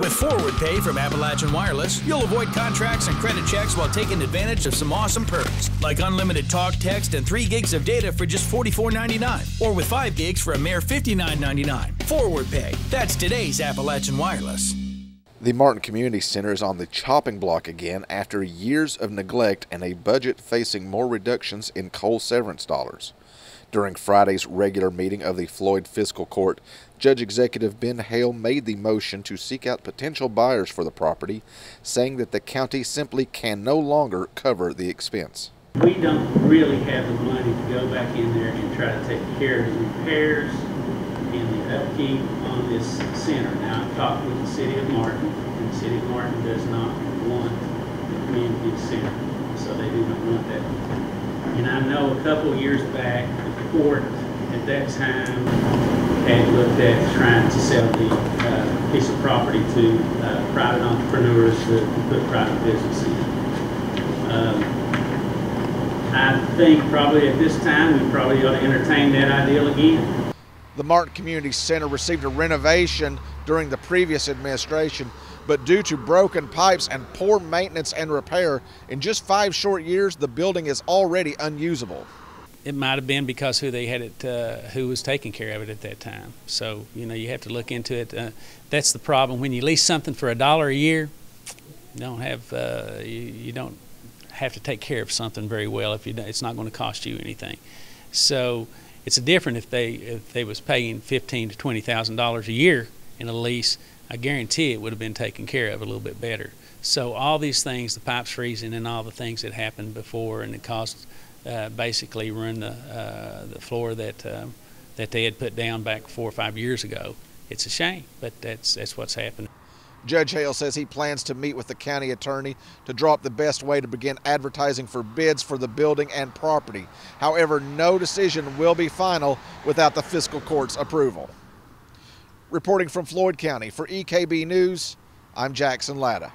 With Forward Pay from Appalachian Wireless, you'll avoid contracts and credit checks while taking advantage of some awesome perks, like unlimited talk, text, and 3 gigs of data for just $44.99, or with 5 gigs for a mere $59.99. Forward Pay, that's today's Appalachian Wireless. The Martin Community Center is on the chopping block again after years of neglect and a budget facing more reductions in coal severance dollars. During Friday's regular meeting of the Floyd Fiscal Court, Judge Executive Ben Hale made the motion to seek out potential buyers for the property, saying that the county simply can no longer cover the expense. We don't really have the money to go back in there and try to take care of the repairs and the upkeep on this center. Now, I've talked with the city of Martin, and the city of Martin does not want the community center, so they do not want that. And I know a couple years back, at that time had looked at trying to sell the uh, piece of property to uh, private entrepreneurs to put private business in. Um, I think probably at this time, we probably ought to entertain that ideal again. The Martin Community Center received a renovation during the previous administration, but due to broken pipes and poor maintenance and repair, in just five short years, the building is already unusable. It might have been because who they had it, uh, who was taking care of it at that time. So you know, you have to look into it. Uh, that's the problem when you lease something for a dollar a year. You don't have uh, you, you don't have to take care of something very well if you it's not going to cost you anything. So it's different if they if they was paying fifteen to twenty thousand dollars a year in a lease. I guarantee it would have been taken care of a little bit better. So all these things, the pipes freezing and all the things that happened before, and it caused uh, basically ruined the uh, the floor that uh, that they had put down back four or five years ago. It's a shame, but that's that's what's happened. Judge Hale says he plans to meet with the county attorney to draw up the best way to begin advertising for bids for the building and property. However, no decision will be final without the fiscal court's approval. Reporting from Floyd County for EKB News, I'm Jackson Latta.